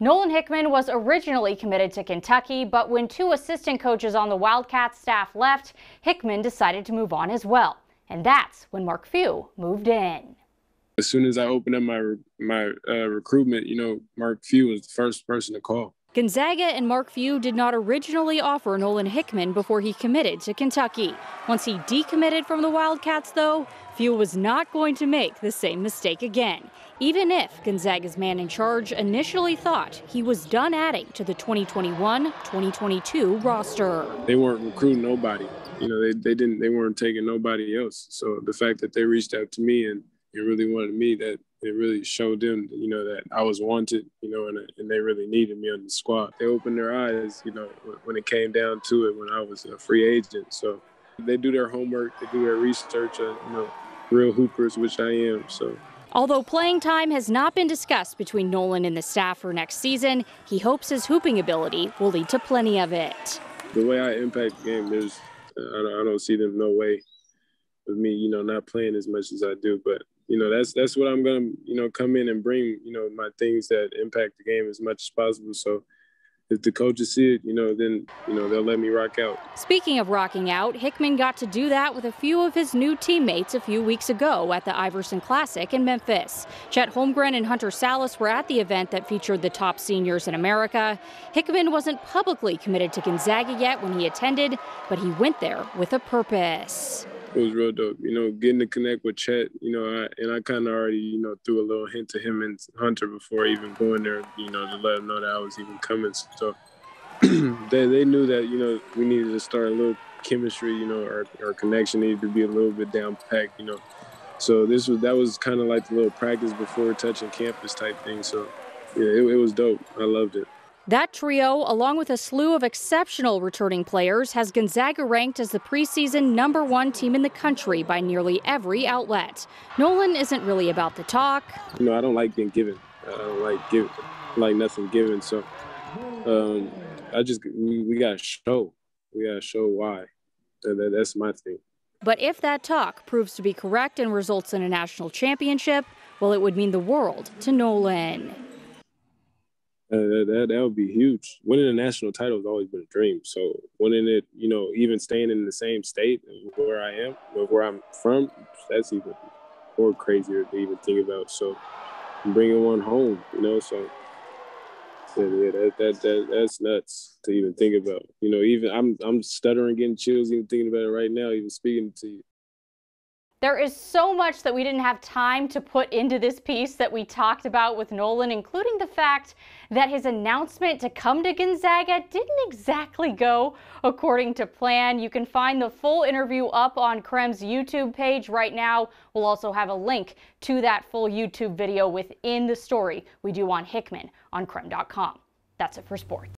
Nolan Hickman was originally committed to Kentucky, but when two assistant coaches on the Wildcats staff left, Hickman decided to move on as well. And that's when Mark Few moved in. As soon as I opened up my my uh, recruitment, you know, Mark Few was the first person to call. Gonzaga and Mark Few did not originally offer Nolan Hickman before he committed to Kentucky. Once he decommitted from the Wildcats, though, Few was not going to make the same mistake again, even if Gonzaga's man in charge initially thought he was done adding to the 2021-2022 roster. They weren't recruiting nobody. You know, they, they didn't they weren't taking nobody else. So the fact that they reached out to me and it really wanted me that it really showed them, you know, that I was wanted, you know, and, and they really needed me on the squad. They opened their eyes, you know, when it came down to it when I was a free agent. So they do their homework, they do their research, uh, you know, real hoopers, which I am. So. Although playing time has not been discussed between Nolan and the staff for next season, he hopes his hooping ability will lead to plenty of it. The way I impact the game, there's I don't see them no way with me, you know, not playing as much as I do. But you know, that's that's what I'm gonna, you know, come in and bring, you know, my things that impact the game as much as possible. So if the coaches see it, you know, then you know they'll let me rock out. Speaking of rocking out, Hickman got to do that with a few of his new teammates a few weeks ago at the Iverson Classic in Memphis. Chet Holmgren and Hunter Sallis were at the event that featured the top seniors in America. Hickman wasn't publicly committed to Gonzaga yet when he attended, but he went there with a purpose it was real dope. You know, getting to connect with Chet, you know, I, and I kind of already, you know, threw a little hint to him and Hunter before even going there, you know, to let him know that I was even coming. So they, they knew that, you know, we needed to start a little chemistry, you know, our, our connection needed to be a little bit down packed, you know. So this was, that was kind of like the little practice before touching campus type thing. So yeah, it, it was dope. I loved it. That trio, along with a slew of exceptional returning players, has Gonzaga ranked as the preseason number one team in the country by nearly every outlet. Nolan isn't really about the talk. You know, I don't like being given. I don't like give, like nothing given. So, um, I just we, we gotta show. We gotta show why. That, that, that's my thing. But if that talk proves to be correct and results in a national championship, well, it would mean the world to Nolan. Uh, that, that would be huge. Winning a national title has always been a dream. So winning it, you know, even staying in the same state where I am, where I'm from, that's even more crazier to even think about. So bringing one home, you know, so yeah, that, that that that's nuts to even think about. You know, even I'm I'm stuttering, getting chills, even thinking about it right now, even speaking to you. There is so much that we didn't have time to put into this piece that we talked about with Nolan, including the fact that his announcement to come to Gonzaga didn't exactly go according to plan. You can find the full interview up on KREM's YouTube page right now. We'll also have a link to that full YouTube video within the story we do on Hickman on KREM.com. That's it for sports.